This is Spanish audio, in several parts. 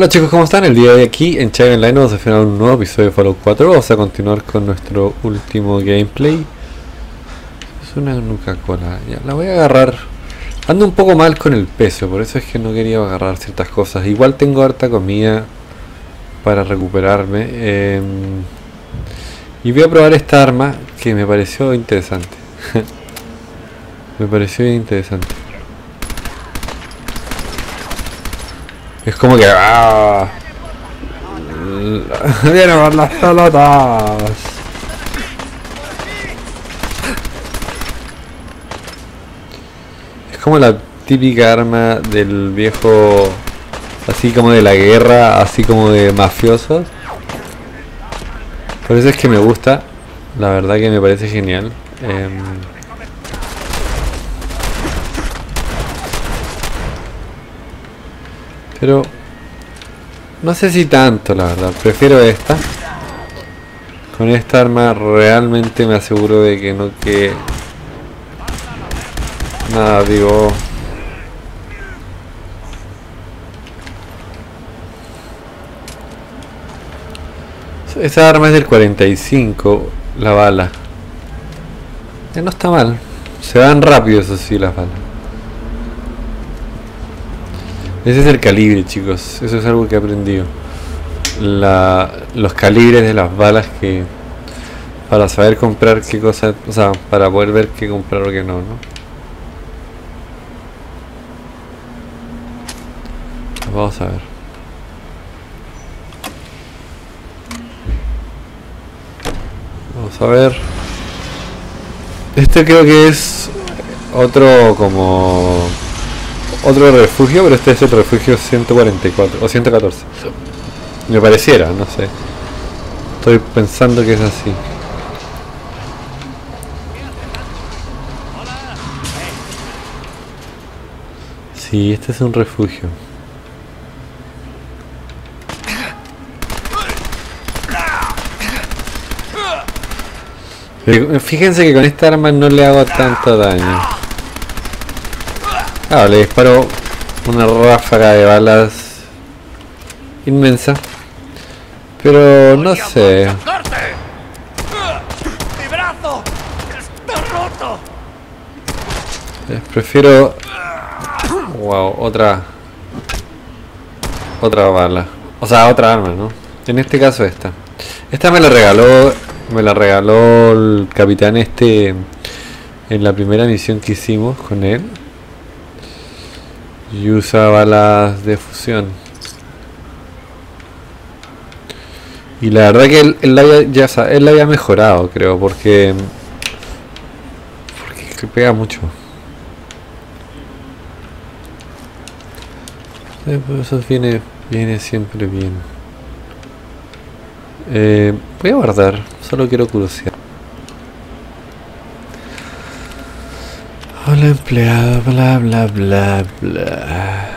Hola chicos, ¿cómo están? El día de hoy aquí en Chave Online vamos a final un nuevo episodio de Fallout 4 Vamos a continuar con nuestro último gameplay. Es una nuca cola, ya la voy a agarrar. Ando un poco mal con el peso, por eso es que no quería agarrar ciertas cosas. Igual tengo harta comida para recuperarme eh, Y voy a probar esta arma que me pareció interesante. Me pareció interesante Es como que... ¡Ah! ¡Vienen por las pelotas! Es como la típica arma del viejo... Así como de la guerra, así como de mafiosos. Por eso es que me gusta. La verdad que me parece genial. Em, Pero no sé si tanto, la verdad. Prefiero esta. Con esta arma realmente me aseguro de que no que nada, digo. Esa arma es del 45, la bala. no está mal. Se van rápido, eso sí, las balas. Ese es el calibre, chicos. Eso es algo que he aprendido. La, los calibres de las balas que... Para saber comprar qué cosa... O sea, para poder ver qué comprar o qué no, ¿no? Vamos a ver. Vamos a ver. Este creo que es otro como otro refugio, pero este es el refugio 144 o 114. Me pareciera, no sé. Estoy pensando que es así. Sí, este es un refugio. fíjense que con esta arma no le hago tanto daño. Ah, le disparo una ráfaga de balas inmensa. Pero no sé. Eh, prefiero... Wow, otra... Otra bala. O sea, otra arma, ¿no? En este caso esta. Esta me la regaló... Me la regaló el capitán este... En la primera misión que hicimos con él y usa balas de fusión. Y la verdad que él, la había, ya él la había mejorado creo porque porque pega mucho. Eh, eso viene viene siempre bien. Eh, voy a guardar solo quiero curiosidad Hola empleado, bla bla bla bla.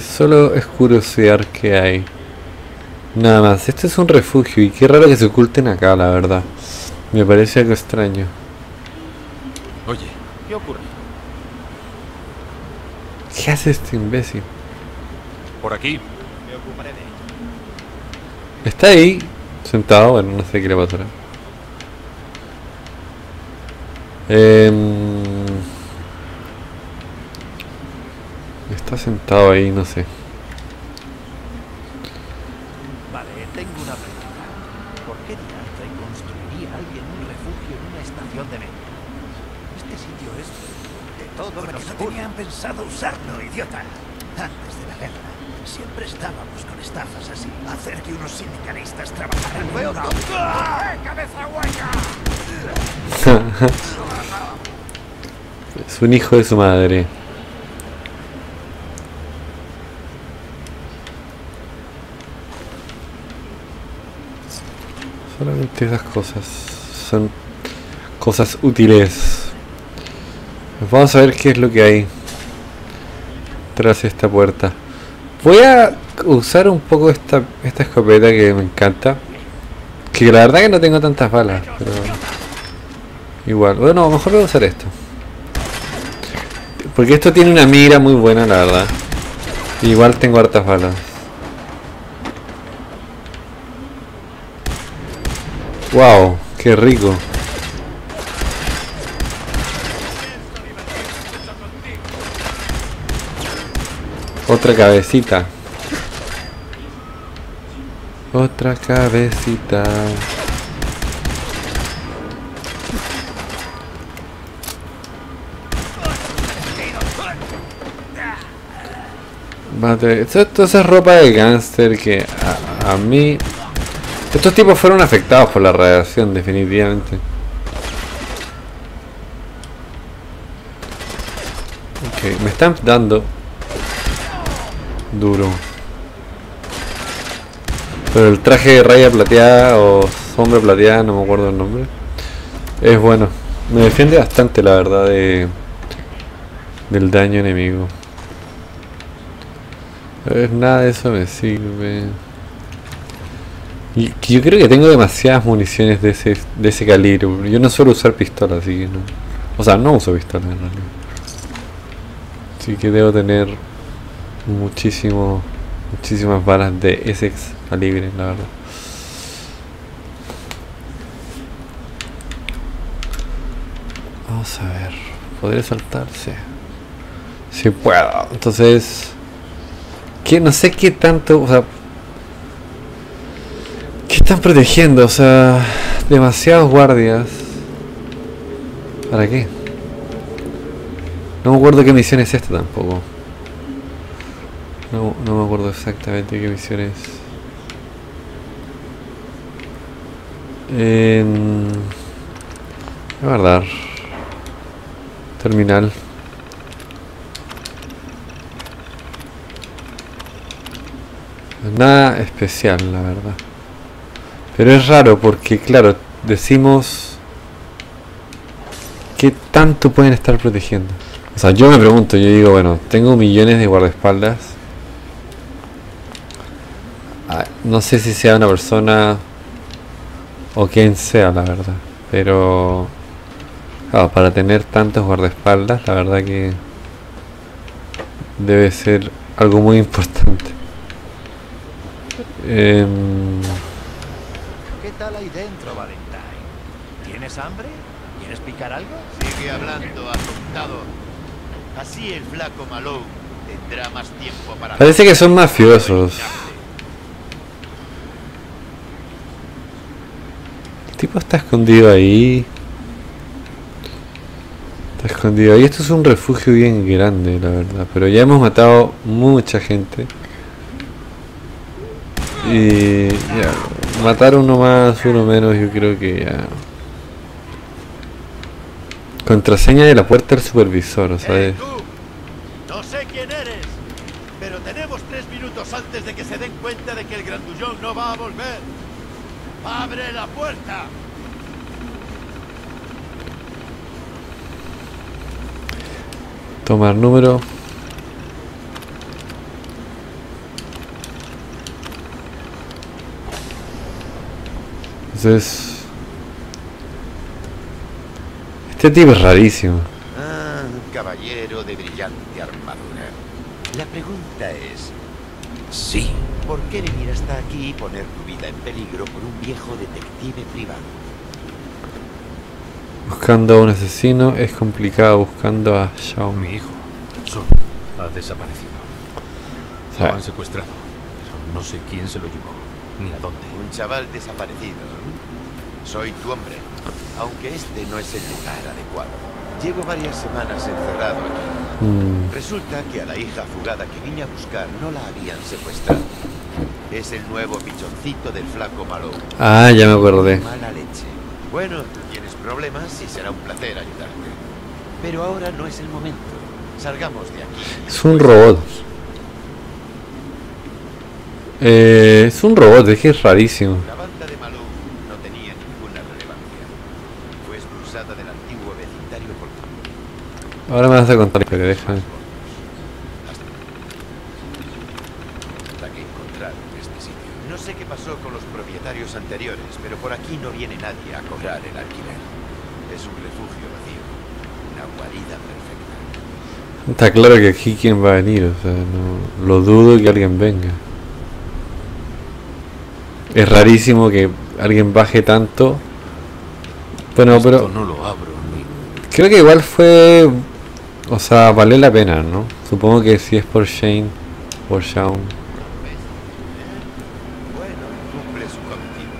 solo es curiosear que hay. Nada más, este es un refugio y qué raro que se oculten acá, la verdad. Me parece algo extraño. Oye, ¿qué ocurre? ¿Qué hace este imbécil? Por aquí. Está ahí, sentado, bueno, no sé qué le pasará. Eh, está sentado ahí, no sé. Vale, tengo una pregunta. ¿Por qué diantre construiría alguien un refugio en una estación de metro? Este sitio es de todo menos no tenían pensado usarlo, idiota. Antes de la guerra, siempre estábamos con estafas así. Hacer que unos sindicalistas trabajaran. ¡Veo ¡Eh, cabeza hueca! es un hijo de su madre. Solamente esas cosas son cosas útiles. Vamos a ver qué es lo que hay tras esta puerta. Voy a usar un poco esta, esta escopeta que me encanta. Que la verdad que no tengo tantas balas, pero... Igual, bueno, mejor voy a usar esto. Porque esto tiene una mira muy buena, la verdad. Igual tengo hartas balas. Wow, qué rico. Otra cabecita. Otra cabecita. Esto es ropa de gánster que a, a mí... Estos tipos fueron afectados por la radiación, definitivamente. Ok, me están dando duro. Pero el traje de raya plateada o sombra plateada, no me acuerdo el nombre. Es bueno. Me defiende bastante la verdad de del daño enemigo. A ver, nada de eso me sirve. Y yo creo que tengo demasiadas municiones de ese, de ese calibre. Yo no suelo usar pistola, así que no. O sea, no uso pistola en realidad. Así que debo tener muchísimo, muchísimas balas de ese calibre, la verdad. Vamos a ver. ¿Podría saltarse? Si puedo. Entonces... Que no sé qué tanto... O sea... ¿Qué están protegiendo? O sea... Demasiados guardias. ¿Para qué? No me acuerdo qué misión es esta tampoco. No, no me acuerdo exactamente qué misión es. Eh, guardar. Terminal. Nada especial, la verdad. Pero es raro porque, claro, decimos... ¿Qué tanto pueden estar protegiendo? O sea, yo me pregunto, yo digo, bueno, tengo millones de guardaespaldas. Ah, No sé si sea una persona o quien sea, la verdad. Pero para tener tantos guardaespaldas, la verdad que debe ser algo muy importante. Em, ¿Qué tal ahí dentro, Valentine? ¿Tienes hambre? ¿Quieres picar algo? Sigue hablando, atontado. Así el flaco Malou tendrá más tiempo para... parece que son mafiosos. El tipo está escondido ahí. Está escondido ahí. Esto es un refugio bien grande, la verdad. Pero ya hemos matado mucha gente. Y ya, matar uno más, uno menos, yo creo que ya. Contraseña de la puerta del supervisor, o sea. No sé quién eres, pero tenemos tres minutos antes de que se den cuenta de que el grandullón no va a volver. ¡Abre la puerta! tomar número. Entonces... Este tipo es rarísimo. Ah, caballero de brillante armadura. La pregunta es, Sí. ¿por qué venir hasta aquí y poner tu vida en peligro por un viejo detective privado? Buscando a un asesino es complicado buscando a Xiaomi. Mi hijo, Son, ha desaparecido. Lo han secuestrado, pero no sé quién se lo llevó, ni a dónde. Un chaval desaparecido. Soy tu hombre, aunque este no es el lugar adecuado. Llevo varias semanas encerrado aquí. mm, Resulta que a la hija fugada que vine a buscar no la habían secuestrado. Es el nuevo pichoncito del flaco malo. Ah, ya me acordé. Mala leche. Bueno, tienes problemas y será un placer ayudarte. Pero ahora no es el momento. Salgamos de aquí. Es un robot. Eh, es un robot, es que es rarísimo. La banda de Malou no tenía ninguna relevancia. Fue expulsada del antiguo vecindario por Ahora me vas a contar, pero déjame. hasta que encontraron este sitio. No sé qué pasó con los propietarios anteriores, pero por aquí no viene nadie a cobrar el alquiler. Es un refugio vacío, una guarida perfecta. Está claro que aquí quién va a venir, o sea, no, lo dudo que alguien venga. Es rarísimo que alguien baje tanto. Bueno, Esto pero no lo abro ni. creo que igual fue, o sea, vale la pena, ¿no? Supongo que si es por Shane, por Shaun. Bueno, cumple su cometido.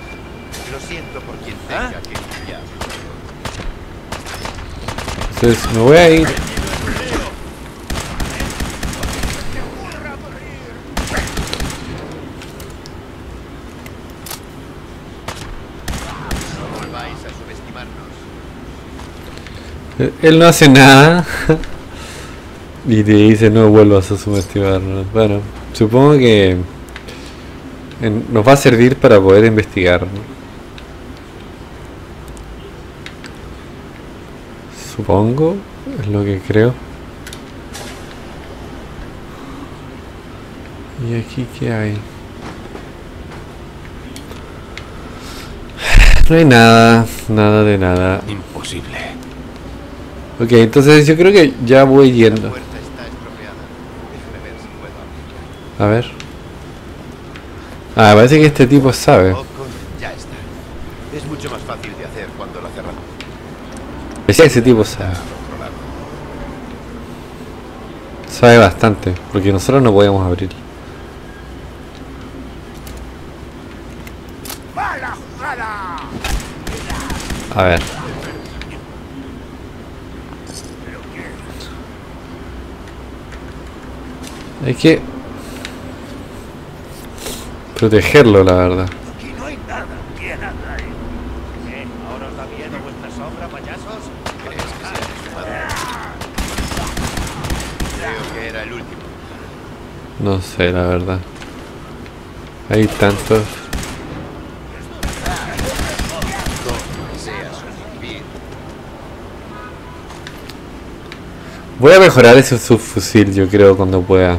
Lo siento por quien tenga que limpiar. Entonces me voy a ir. No volváis a subestimarnos. Eh, Él no hace nada. y te dice no vuelvas a subestimarnos. Bueno, supongo que nos va a servir para poder investigar. Supongo, es lo que creo. ¿Y aquí qué hay? No hay nada, nada de nada. Imposible. Ok, entonces yo creo que ya voy yendo. A ver. Ah, parece que este tipo sabe. Poco, ya está. Es mucho más fácil de hacer cuando la cerramos. Decía que ese tipo sabe. Sabe bastante, porque nosotros no podíamos abrir. A ver. Hay que protegerlo, la verdad. Aquí no hay nada. ¿Quién anda ahí? ¿Eh? ¿Ahora os da miedo vuestra sombra, payasos? ¿Crees que sea de su madre? Creo que era el último. No sé, la verdad. Hay tantos. Voy a mejorar ese subfusil, yo creo, cuando pueda.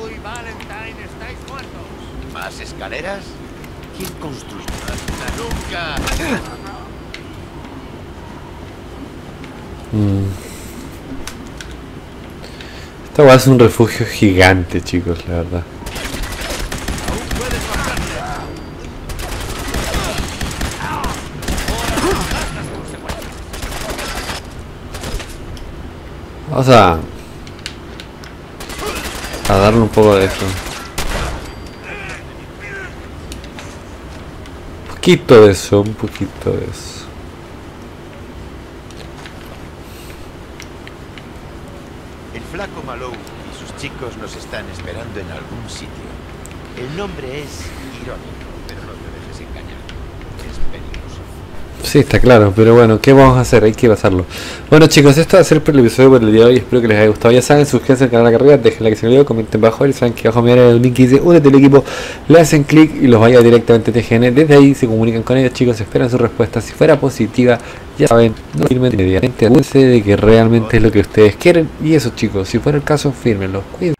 Uy, Valentine, estáis muertos. ¿Más escaleras? ¿Quién construyó una nunca? Mm. Esta es un refugio gigante, chicos, la verdad. Vamos a... A darle un poco de eso. Un poquito de eso, un poquito de eso. El flaco Malou y sus chicos nos están esperando en algún sitio. El nombre es irónico, pero no te dejes engañar. Es peligroso. Sí, está claro, pero bueno, ¿qué vamos a hacer? Hay que pasarlo. Bueno chicos, esto va a ser el episodio por el día de hoy, espero que les haya gustado. Ya saben, suscríbanse al canal de carrera, dejen like si les gustó, comenten bajo y saben que abajo me el link que dice únete al equipo, le hacen clic y los vaya directamente a TGN. Desde ahí se comunican con ellos chicos, esperan su respuesta. Si fuera positiva, ya saben, no firmen inmediatamente, asegúrense de que realmente es lo que ustedes quieren. Y eso chicos, si fuera el caso, fírmenlo. Cuídense.